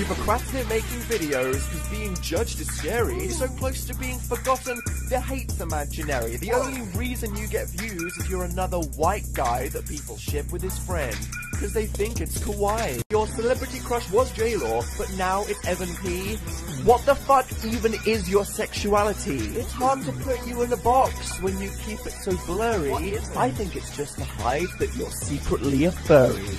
You procrastinate making videos because being judged is scary. You're so close to being forgotten, the hate's imaginary. The only reason you get views is you're another white guy that people ship with his friend because they think it's kawaii. Your celebrity crush was J-Law, but now it's Evan P. What the fuck even is your sexuality? It's hard to put you in a box when you keep it so blurry. I think it's just to hide that you're secretly a furry.